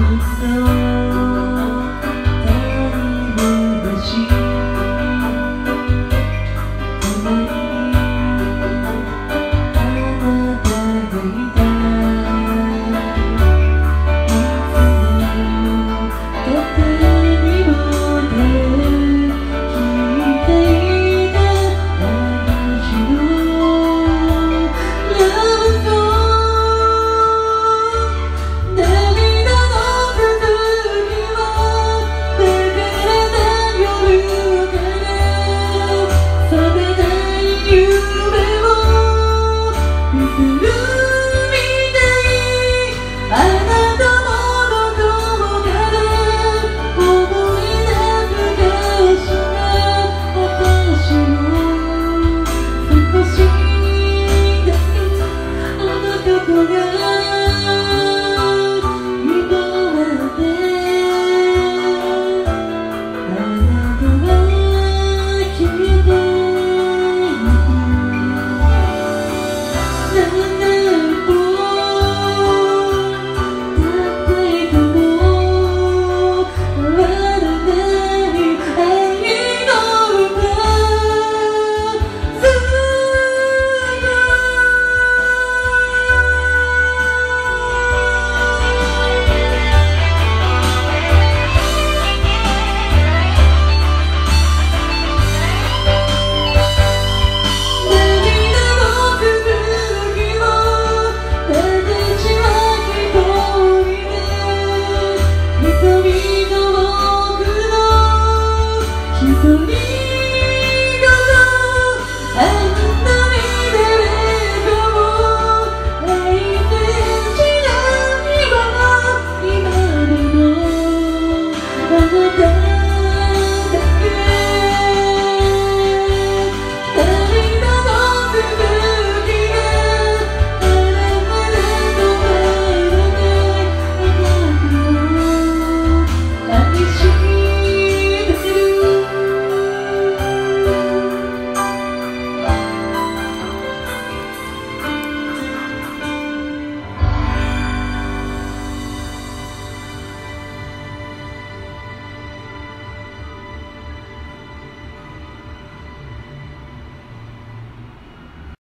消 You. me